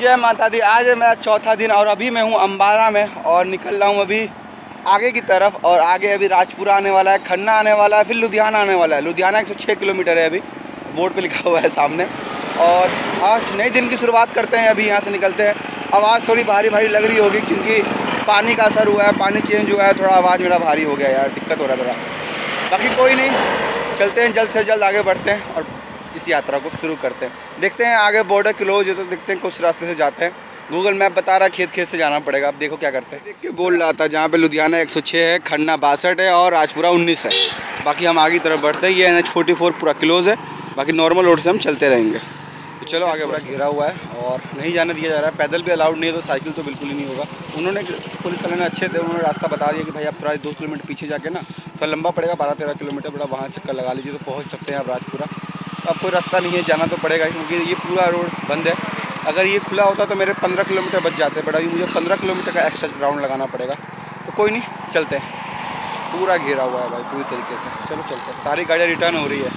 जय माता दी। आज है मेरा चौथा दिन और अभी मैं हूँ अम्बारा में और निकल रहा हूँ अभी आगे की तरफ़ और आगे अभी राजपुरा आने वाला है, खन्ना आने वाला है, फिर लुधियाना आने वाला है। लुधियाना 106 किलोमीटर है अभी, बोर्ड पे लिखा हुआ है सामने। और आज नए दिन की शुरुआत करते हैं, अभी यहाँ से निकलते हैं। आवाज़ थोड़ी भारी भारी लग रही होगी क्योंकि पानी का असर हुआ है, पानी चेंज हुआ है, थोड़ा आवाज़ मेरा भारी हो गया यार, दिक्कत हो रहा है थोड़ा। बाकी कोई नहीं, चलते हैं, जल्द से जल्द आगे बढ़ते हैं और इस यात्रा को शुरू करते हैं। देखते हैं आगे बॉर्डर क्लोज है तो देखते हैं कुछ रास्ते से जाते हैं। गूगल मैप बता रहा है खेत खेत से जाना पड़ेगा। आप देखो क्या करते हैं। देख के बोल रहा था जहाँ पे लुधियाना 106 है खन्ना बासठ है और राजपुरा 19 है। बाकी हम आगे की तरफ़ बढ़ते हैं। ये एन एच पूरा क्लोज है। बाकी नॉर्मल रोड से हम चलते रहेंगे। तो चलो आगे बड़ा घिरा हुआ है और नहीं जाने दिया जा रहा है। पैदल भी अलाउड नहीं है तो साइकिल तो बिल्कुल ही नहीं होगा। उन्होंने पुलिस वाले ने अच्छे थे उन्होंने रास्ता बता दिया कि भाई आप थोड़ा दो किलोमीटर पीछे जाके ना थोड़ा लंबा पड़ेगा बारह तेरह किलोमीटर बड़ा वहाँ चक्कर लगा लीजिए तो पहुँच सकते हैं आप राजपुरा। अब कोई रास्ता नहीं है, जाना तो पड़ेगा क्योंकि ये पूरा रोड बंद है। अगर ये खुला होता तो मेरे पंद्रह किलोमीटर बच जाते बट अभी मुझे पंद्रह किलोमीटर का एक्स्ट्रा राउंड लगाना पड़ेगा। तो कोई नहीं, चलते हैं। पूरा घेरा हुआ है भाई, पूरी तरीके से। चलो, चलते हैं। सारी गाड़ियाँ रिटर्न हो रही है।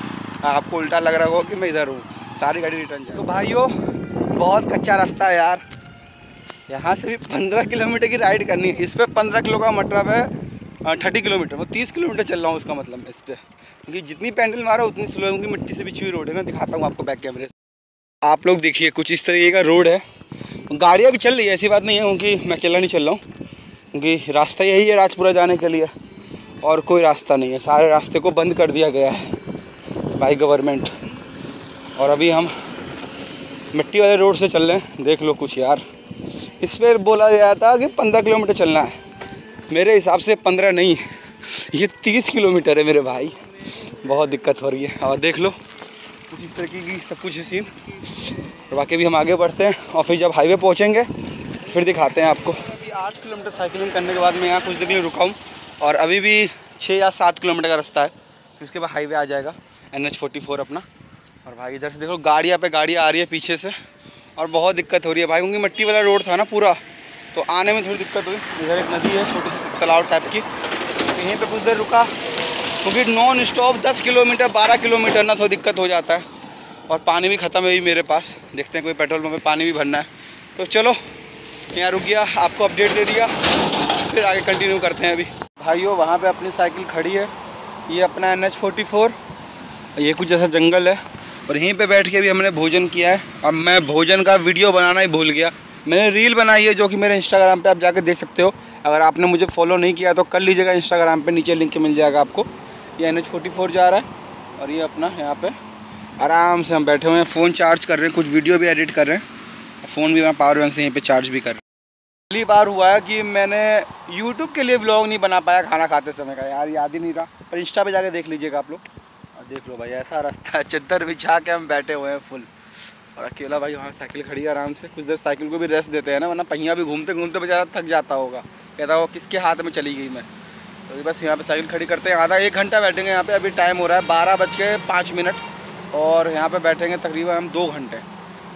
आपको उल्टा लग रहा होगा कि मैं इधर हूँ। सारी गाड़ी रिटर्न तो भाइयों, बहुत कच्चा रास्ता है यार। यहाँ से भी पंद्रह किलोमीटर की राइड करनी है। इस पर पंद्रह किलो का मतलब है थर्टी किलोमीटर, वो तीस किलोमीटर चल रहा हूँ उसका मतलब इस पर क्योंकि जितनी पैंडल मारा, उतनी स्लो है क्योंकि मिट्टी से बिछी हुई रोड है ना, दिखाता हूँ आपको बैक कैमरे आप लोग देखिए, कुछ इस तरीके का रोड है। गाड़ियाँ भी चल रही है, ऐसी बात नहीं है, क्योंकि मैं अकेला नहीं चल रहा हूँ। क्योंकि रास्ता यही है राजपुरा जाने के लिए, और कोई रास्ता नहीं है। सारे रास्ते को बंद कर दिया गया है बाई गवर्नमेंट और अभी हम मिट्टी वाले रोड से चल रहे हैं, देख लो कुछ यार। इस पर बोला गया था कि पंद्रह किलोमीटर चलना है। मेरे हिसाब से पंद्रह नहीं, ये तीस किलोमीटर है मेरे भाई। बहुत दिक्कत हो रही है। और देख लो, कुछ इस तरीके की सब कुछ है सीन और बाकी भी हम आगे बढ़ते हैं। और फिर जब हाईवे पहुँचेंगे, फिर दिखाते हैं आपको। अभी आठ किलोमीटर साइकिलिंग करने के बाद मैं यहाँ कुछ देर के लिए रुका हूँ। और अभी भी छः या सात किलोमीटर का रास्ता है। फिर उसके बाद हाईवे आ जाएगा। एन एच फोर्टी फोर अपना। और भाई इधर से देखो, गाड़ियाँ पे गाड़ियाँ आ रही है पीछे से। और बहुत दिक्कत हो रही है। भाई, क्योंकि मिट्टी वाला रोड था ना पूरा तो आने में थोड़ी दिक्कत हुई। इधर एक नदी है, छोटी सी तालाब टाइप की। यहीं पे कुछ देर रुका, क्योंकि नॉन स्टॉप दस किलोमीटर, बारह किलोमीटर ना थोड़ा दिक्कत हो जाता है। और पानी भी ख़त्म है भी मेरे पास। देखते हैं कोई पेट्रोल पम्प में पानी भी भरना है। तो चलो, यहाँ रुक गया, आपको अपडेट दे दिया। फिर आगे कंटिन्यू करते हैं अभी। भाइयों, वहाँ पे अपनी साइकिल खड़ी है। ये अपना एन एच फोर्टी फोर ये कुछ जैसा जंगल है। और यहीं पे बैठ के भी हमने भोजन किया है। अब मैं भोजन का वीडियो बनाना ही भूल गया। मैंने रील बनाई है जो कि मेरे इंस्टाग्राम पे आप जाकर देख सकते हो। अगर आपने मुझे फॉलो नहीं किया तो कर लीजिएगा इंस्टाग्राम पे, नीचे लिंक मिल जाएगा आपको। ये एन एच जा रहा है और ये अपना यहाँ पे आराम से हम बैठे हुए हैं। फ़ोन चार्ज कर रहे हैं, कुछ वीडियो भी एडिट कर रहे हैं। फ़ोन भी मैं पावर बैंक से यहीं पर चार्ज भी कर रहा हूँ। पहली बार हुआ है कि मैंने यूट्यूब के लिए ब्लॉग नहीं बना पाया खाना खाते समय का। यार, याद ही नहीं रहा। पर इंस्टा पे जाके देख लीजिएगा आप लोग। और देख लो भाई, ऐसा रास्ता है। चद्दर बिछा के हम बैठे हुए हैं फुल और अकेला भाई वहाँ साइकिल खड़ी है आराम से। कुछ देर साइकिल को भी रेस्ट देते हैं ना, वरना पहिया भी घूमते घूमते बेचारा थक जाता होगा। कहता हो किसके हाथ में चली गई मैं? तो बस यहाँ पे साइकिल खड़ी करते हैं। आधा एक घंटा बैठेंगे यहाँ पे। अभी टाइम हो रहा है बारह बज के पाँच मिनट और यहाँ पे बैठेंगे तकरीबन हम दो घंटे,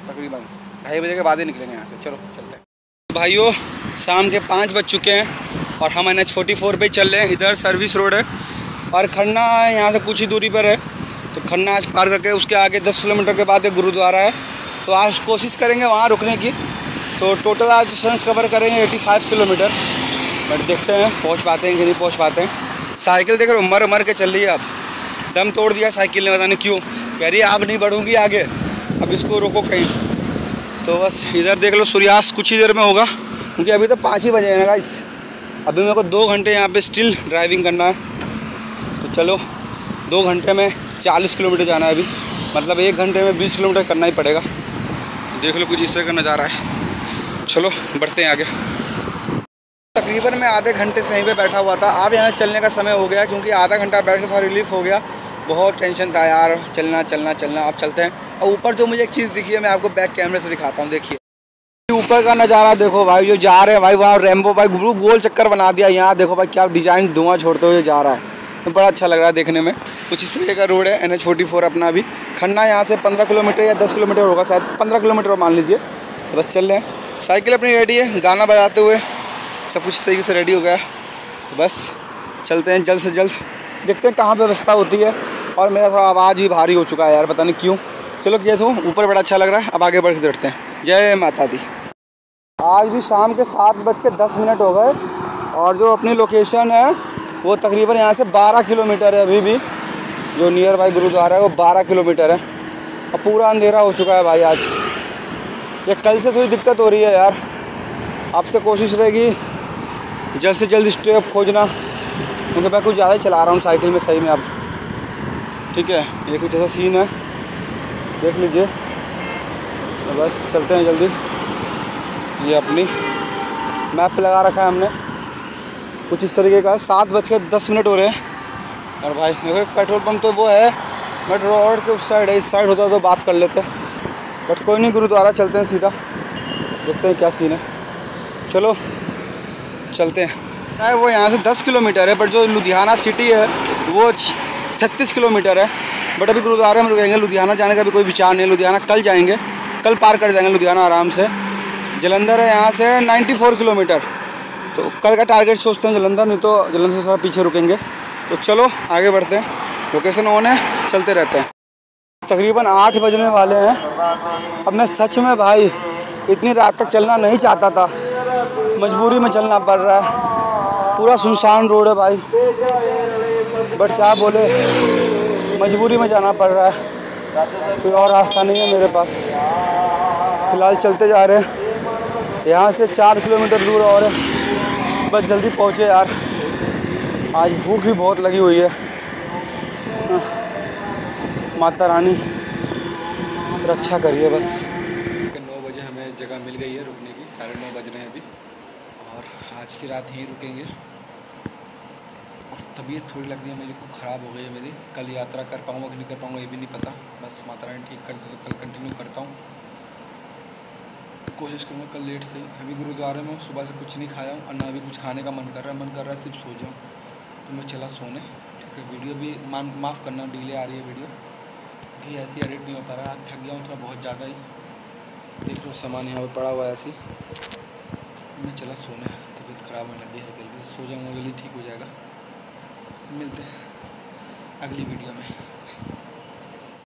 तकरीबन। ढाई बजे के बाद ही निकलेंगे यहाँ से। चलो, चलते हैं। भाइयों, शाम के पाँच बज चुके हैं और हम एन एच फोर्टी फोर पर चल रहे हैं। इधर सर्विस रोड है और खन्ना यहाँ से कुछ ही दूरी पर है। तो खन्ना आज पार करके उसके आगे दस किलोमीटर के बाद एक गुरुद्वारा है। तो आज कोशिश करेंगे वहाँ रुकने की। तो टोटल आज डिस्टेंस कवर करेंगे एटी फाइव किलोमीटर। बट देखते हैं, पहुँच पाते हैं कि नहीं पहुँच पाते हैं। साइकिल देख रहे हो, मर मर के चल रही है अब। दम तोड़ दिया साइकिल ने बताने क्यों। कह रही आप नहीं बढ़ूँगी आगे। अब इसको रोको कहीं। तो बस इधर देख लो, सूर्यास्त कुछ ही देर में होगा। क्योंकि अभी तो पाँच ही बजे ना इस अभी मेरे को दो घंटे यहाँ पे स्टिल ड्राइविंग करना है। तो चलो, दो घंटे में चालीस किलोमीटर जाना है अभी। मतलब एक घंटे में बीस किलोमीटर करना ही पड़ेगा। देख लो कुछ इस तरह का नज़ारा है। चलो बढ़ते हैं आगे। तकरीबन मैं आधे घंटे से यहीं पे बैठा हुआ था। अब यहाँ चलने का समय हो गया क्योंकि आधा घंटा बैठ के थोड़ा रिलीफ हो गया। बहुत टेंशन था यार। चलना चलना चलना। अब चलते हैं। और ऊपर जो मुझे एक चीज़ दिखी है मैं आपको बैक कैमरे से दिखाता हूँ। देखिए। ऊपर का नज़ारा देखो भाई जो जा रहे हैं भाई वहाँ रेम्बो भाई गुरु गोल चक्कर बना दिया। यहाँ देखो भाई क्या डिज़ाइन धुआँ छोड़ते हुए जा रहा है। तो बड़ा अच्छा लग रहा है देखने में। कुछ इस तरीके का रोड है एन एच फोर अपना अभी। खन्ना यहाँ से पंद्रह किलोमीटर या दस किलोमीटर होगा, शायद पंद्रह किलोमीटर मान लीजिए। तो बस चल रहे हैं। साइकिल अपनी रेडी है, गाना बजाते हुए सब कुछ तरीके से रेडी हो गया तो बस चलते हैं जल्द से जल्द। देखते हैं कहाँ व्यवस्था होती है। और मेरा थोड़ा आवाज़ भी भारी हो चुका है यार, पता नहीं क्यों। चलो जैसे ऊपर बड़ा अच्छा लग रहा है, अब आगे बढ़ के बैठते हैं। जय माता दी। आज भी शाम के सात बज के दस मिनट हो गए। और जो अपनी लोकेशन है वो तकरीबन यहाँ से बारह किलोमीटर है अभी भी। जो नियर बाई गुरुद्वारा है, वो बारह किलोमीटर है। और पूरा अंधेरा हो चुका है भाई आज। ये कल से थोड़ी दिक्कत हो रही है यार। आपसे कोशिश रहेगी जल्द से जल्द स्टेप खोजना। क्योंकि मैं कुछ ज़्यादा ही चला रहा हूँ साइकिल में सही में अब। ठीक है, ये कुछ ऐसा सीन है। देख लीजिए। तो बस चलते हैं जल्दी। ये अपनी मैप लगा रखा है हमने। कुछ इस तरीके का। सात बज के दस मिनट हो रहे हैं। और भाई, देखो, पेट्रोल पंप तो वो है, बट रोड के उस साइड है, इस साइड होता तो बात कर लेते बट कोई नहीं, गुरुद्वारा चलते हैं सीधा। देखते हैं क्या सीन है। चलो, चलते हैं। वो यहाँ से दस किलोमीटर है, बट जो लुधियाना सिटी है, वो छत्तीस किलोमीटर है। बट अभी गुरुद्वारे में रुकेंगे, लुधियाना जाने का भी कोई विचार नहीं है। लुधियाना कल जाएँगे, कल पार कर जाएँगे लुधियाना आराम से। जलंधर है यहाँ से 94 किलोमीटर। तो कल का टारगेट सोचते हैं जलंधर, नहीं तो जलंधर से थोड़ा पीछे रुकेंगे। तो चलो, आगे बढ़ते हैं। लोकेशन ऑन है, चलते रहते हैं। तकरीबन आठ बजने वाले हैं। अब मैं सच में भाई, इतनी रात तक चलना नहीं चाहता था। मजबूरी में चलना पड़ रहा है। पूरा सुनसान रोड है भाई। बट क्या बोले? मजबूरी में जाना पड़ रहा है। कोई और रास्ता नहीं है मेरे पास। फ़िलहाल चलते जा रहे हैं। यहाँ से चार किलोमीटर दूर और है। बस जल्दी पहुँचे यार। आज भूख भी बहुत लगी हुई है। माता रानी, रक्षा करिए बस। नौ बजे हमें जगह मिल गई है रुकने की, साढ़े नौ बज रहे हैं अभी। और आज की रात ही रुकेंगे। और तबीयत थोड़ी लग रही है मेरी को ख़राब हो गई है मेरी। कल यात्रा कर पाऊँगा कि नहीं कर पाऊँगा, ये भी नहीं पता। बस माता रानी ठीक कर दे तो कल कंटिन्यू करता हूँ। कोशिश करूँगा कल लेट से। अभी गुरुद्वारे में सुबह से कुछ नहीं खाया हूँ और ना अभी कुछ खाने का मन कर रहा है। मन कर रहा है सिर्फ़ सो जाऊँ। तो मैं चला सोने। ठीक है, वीडियो भी मान, माफ़ करना, डिले आ रही है वीडियो। कि ऐसी एडिट नहीं हो पा रहा। थक गया हूँ थोड़ा बहुत ज़्यादा ही। देख लो, सामान यहाँ पर पड़ा हुआ है ऐसी मैं चला सोने। तबीयत ख़राब होने लगी है जल्दी। सो जाऊँगा, जल्दी ठीक हो जाएगा। मिलते हैं अगली वीडियो में।